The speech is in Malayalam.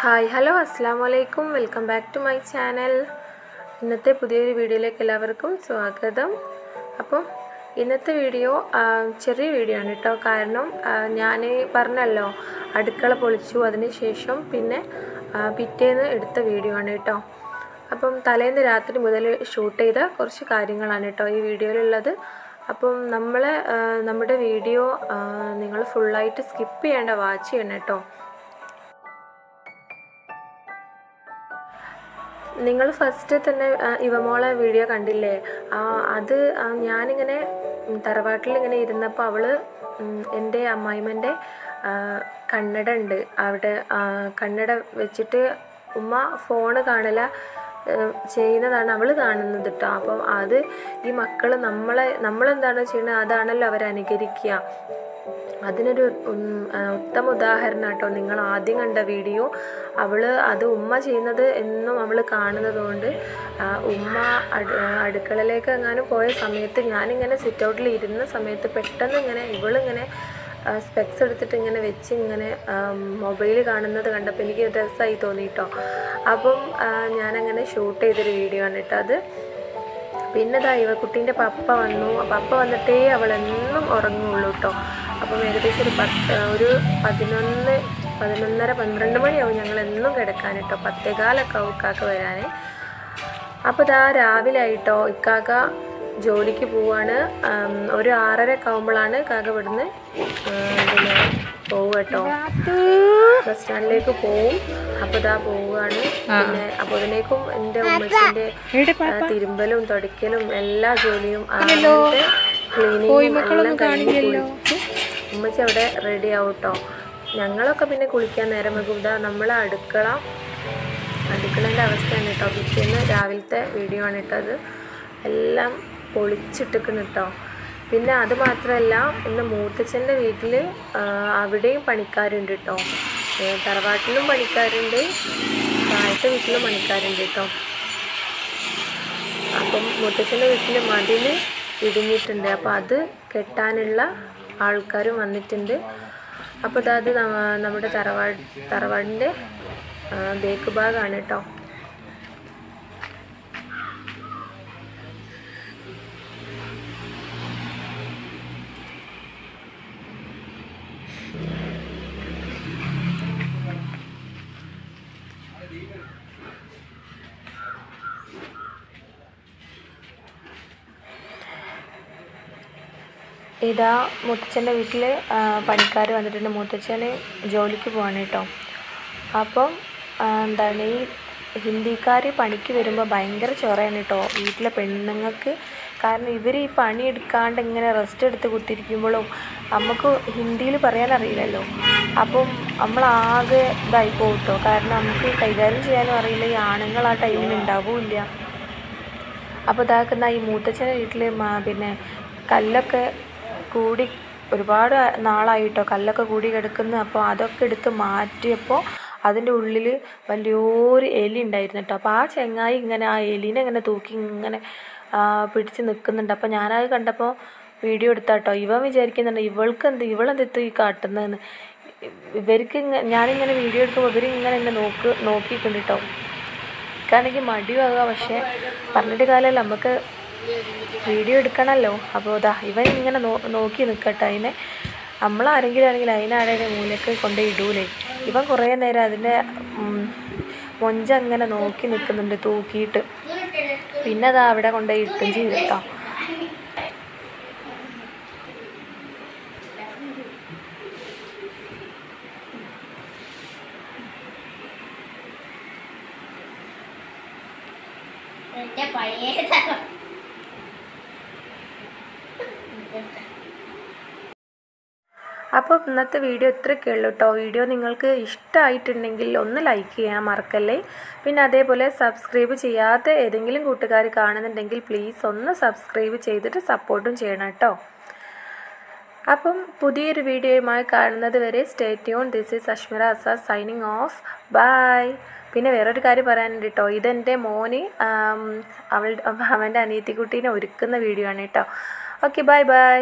ഹായ് ഹലോ അസ്സാം വലൈക്കും welcome back to my channel ഇന്നത്തെ പുതിയൊരു വീഡിയോയിലേക്ക് എല്ലാവർക്കും സ്വാഗതം. അപ്പം ഇന്നത്തെ വീഡിയോ ചെറിയ വീഡിയോ ആണ് കേട്ടോ. കാരണം ഞാൻ പറഞ്ഞല്ലോ അടുക്കള പൊളിച്ചു അതിന് ശേഷം പിന്നെ പിറ്റേന്ന് എടുത്ത വീഡിയോ ആണ് കേട്ടോ. അപ്പം തലേന്ന് രാത്രി മുതൽ ഷൂട്ട് ചെയ്ത കുറച്ച് കാര്യങ്ങളാണ് കേട്ടോ ഈ വീഡിയോയിലുള്ളത്. അപ്പം നമ്മളെ നമ്മുടെ വീഡിയോ നിങ്ങൾ ഫുള്ളായിട്ട് സ്കിപ്പ് ചെയ്യേണ്ട വാച്ച് ചെയ്യണം കേട്ടോ. നിങ്ങൾ ഫസ്റ്റ് തന്നെ ഇവമോളെ വീഡിയോ കണ്ടില്ലേ? അത് ഞാനിങ്ങനെ തറവാട്ടിൽ ഇങ്ങനെ ഇരുന്നപ്പോൾ അവൾ എന്റെ അമ്മായിമ്മന്റെ കണ്ണട ഉണ്ട്. അവിടെ കണ്ണട വെച്ചിട്ട് ഉമ്മ ഫോണ് കാണല ചെയ്യുന്നതാണ് അവൾ കാണുന്നത് കേട്ടോ അപ്പം അത് ഈ മക്കൾ നമ്മളെ നമ്മളെന്താണോ ചെയ്യുന്നത് അതാണല്ലോ അവർ അനുകരിക്കുക അതിനൊരു ഉത്തമ ഉദാഹരണം കേട്ടോ നിങ്ങൾ ആദ്യം കണ്ട വീഡിയോ. അവൾ അത് ഉമ്മ ചെയ്യുന്നത് എന്നും അവൾ കാണുന്നത് കൊണ്ട് ഉമ്മ അടു അടുക്കളയിലേക്ക് എങ്ങാനും പോയ സമയത്ത് ഞാനിങ്ങനെ സിറ്റ് ഔട്ടിൽ ഇരുന്ന സമയത്ത് പെട്ടെന്ന് ഇങ്ങനെ ഇവളിങ്ങനെ സ്പെക്സ് എടുത്തിട്ട് ഇങ്ങനെ വെച്ച് ഇങ്ങനെ മൊബൈൽ കാണുന്നത് കണ്ടപ്പോൾ എനിക്ക് രസമായി തോന്നിട്ടോ. അപ്പം ഞാനങ്ങനെ ഷൂട്ട് ചെയ്തൊരു വീഡിയോ ആണ് കേട്ടോ അത്. പിന്നെ ഇവ കുട്ടീന്റെ പപ്പ വന്നു. പപ്പ വന്നിട്ടേ അവൾ എന്നും ഉറങ്ങുള്ളൂ കേട്ടോ. അപ്പം ഏകദേശം ഒരു പത്ത് ഒരു പതിനൊന്ന് പതിനൊന്നര പന്ത്രണ്ട് മണിയാവും ഞങ്ങൾ എന്നും കിടക്കാൻ കേട്ടോ പത്തേകാലൊക്കെ ആവും ഇക്കാക്ക വരാൻ അപ്പോൾ ഇതാ രാവിലെ ആയിട്ടോ ഇക്കാക്ക ജോലിക്ക് പോവാണ്. ഒരു ആറര ഒക്കെ ആകുമ്പോഴാണ് ഇക്കാക്ക ഇവിടുന്ന് പിന്നെ പോവുക കേട്ടോ ബസ് സ്റ്റാൻഡിലേക്ക് പോവും. അപ്പോൾ ഇതാ പോവുകയാണ്. പിന്നെ അപ്പോൾ അപ്പോഴേക്കും എന്റെ ഉമ്മച്ചിന്റെ തിരുമ്പലും തുടയ്ക്കലും എല്ലാ ജോലിയും ആ ക്ലീനിങ്ങും എല്ലാം കഴിഞ്ഞ് കുളിച്ച് ഉമ്മച്ചി അവിടെ റെഡി ആവും കേട്ടോ ഞങ്ങളൊക്കെ പിന്നെ കുളിക്കാൻ നേരം വെക്കൂട നമ്മൾ അടുക്കള. അടുക്കളേന്റെ അവസ്ഥയാണ് കേട്ടോ. പിറ്റേന്ന് രാവിലത്തെ വീഡിയോ ആണ് കേട്ടോ അത്. എല്ലാം പൊളിച്ചിട്ടിക്കണം കേട്ടോ. പിന്നെ അത് മാത്രമല്ല ഇന്ന് മൂത്തച്ഛന്റെ വീട്ടിൽ അവിടെയും പണിക്കാരുണ്ട് കേട്ടോ. തറവാട്ടിലും പണിക്കാരുണ്ട്. താഴത്തെ വീട്ടിലും പണിക്കാരുണ്ട് കേട്ടോ. അപ്പം മുത്തച്ഛന്റെ വീട്ടിൽ മതിൽ ഇടിഞ്ഞിട്ടുണ്ട്. അപ്പോൾ അത് കെട്ടാനുള്ള ആൾക്കാരും വന്നിട്ടുണ്ട്. അപ്പോൾ അതായത് നമ്മുടെ തറവാട് തറവാടിന്റെ ബേക്ക് ഭാഗമാണ് കേട്ടോ ഇതാ മുത്തച്ഛന്റെ വീട്ടിൽ പണിക്കാർ വന്നിട്ടുണ്ട്. മുത്തച്ഛന് ജോലിക്ക് പോവാണ് കേട്ടോ. അപ്പം എന്താണ് ഈ ഹിന്ദിക്കാർ പണിക്ക് വരുമ്പോൾ ഭയങ്കര ചൊറയാണ് കേട്ടോ. വീട്ടിലെ പെണ്ണുങ്ങൾക്ക് കാരണം ഇവർ ഈ പണി എടുക്കാണ്ട് ഇങ്ങനെ റെസ്റ്റ് എടുത്ത് കുത്തിരിക്കുമ്പോഴും നമുക്ക് ഹിന്ദിയിൽ പറയാൻ അറിയില്ലല്ലോ. അപ്പം നമ്മളാകെ ഇതായി പോകും കേട്ടോ. കാരണം നമുക്ക് കൈകാര്യം ചെയ്യാനും അറിയില്ല. ഈ ആണുങ്ങൾ ആ ടൈമിൽ ഉണ്ടാവില്ല. അപ്പോൾ ഇതാക്കുന്ന ഈ മൂത്തച്ഛന്റെ വീട്ടിൽ പിന്നെ കല്ലൊക്കെ കൂടി ഒരുപാട് നാളായിട്ടോ കല്ലൊക്കെ കൂടി കിടക്കുന്ന. അപ്പോൾ അതൊക്കെ എടുത്ത് മാറ്റിയപ്പോൾ അതിന്റെ ഉള്ളിൽ വലിയൊരു എലി ഉണ്ടായിരുന്നു കേട്ടോ. അപ്പോൾ ആ ചെങ്ങായി ഇങ്ങനെ ആ എലിനെ ഇങ്ങനെ തൂക്കി ഇങ്ങനെ പിടിച്ച് നിൽക്കുന്നുണ്ട്. അപ്പോൾ ഞാനത് കണ്ടപ്പോൾ വീഡിയോ എടുത്താട്ടോ ഇവൻ വിചാരിക്കുന്നുണ്ട് ഇവൾക്ക് എന്ത് ഇവളെന്തെത്തു ഈ കാട്ടുന്നതെന്ന്? ഇവർക്ക് ഞാനിങ്ങനെ വീഡിയോ എടുക്കുമ്പോൾ ഇവരിങ്ങനെ എന്നെ നോക്ക് നോക്കിയിട്ടുണ്ട് കേട്ടോ. എനിക്കാണെങ്കിൽ മടിയാകുക പക്ഷേ പറഞ്ഞിട്ട് കാലമല്ല നമുക്ക് വീഡിയോ എടുക്കണമല്ലോ അപ്പോൾ ഇതാ ഇവൻ ഇങ്ങനെ നോക്കി നിൽക്കട്ടെ അതിനെ നമ്മളാരെങ്കിലും ആണെങ്കിൽ അതിനാരുടെ മൂലക്ക് കൊണ്ട് ഇടൂലേ. ഇവൻ കുറേ നേരം അതിന്റെ മൊഞ്ച അങ്ങനെ നോക്കി നിൽക്കുന്നുണ്ട് തൂക്കിയിട്ട്. പിന്നെ അതാ അവിടെ കൊണ്ടുപോയി ഇട്ടും ചെയ്തിട്ടോ പഴയ അപ്പോൾ ഇന്നത്തെ വീഡിയോ ഇത്രയൊക്കെ ഉള്ളൂ കേട്ടോ വീഡിയോ നിങ്ങൾക്ക് ഇഷ്ടമായിട്ടുണ്ടെങ്കിൽ ഒന്ന് ലൈക്ക് ചെയ്യാൻ മറക്കല്ലേ? പിന്നെ അതേപോലെ സബ്സ്ക്രൈബ് ചെയ്യാത്ത ഏതെങ്കിലും കൂട്ടുകാർ കാണുന്നുണ്ടെങ്കിൽ പ്ലീസ് ഒന്ന് സബ്സ്ക്രൈബ് ചെയ്തിട്ട് സപ്പോർട്ടും ചെയ്യണം കേട്ടോ അപ്പം പുതിയൊരു വീഡിയോയുമായി കാണുന്നത് വരെ stay tune this is Ashmira Asas signing off bye പിന്നെ വേറൊരു കാര്യം പറയാനുണ്ട് കേട്ടോ ഇതെന്റെ മോന് അവളുടെ അവന്റെ അനിയത്തിക്കുട്ടീനെ ഒരുക്കുന്ന വീഡിയോ ആണ് കേട്ടോ ഓക്കെ ബൈ ബൈ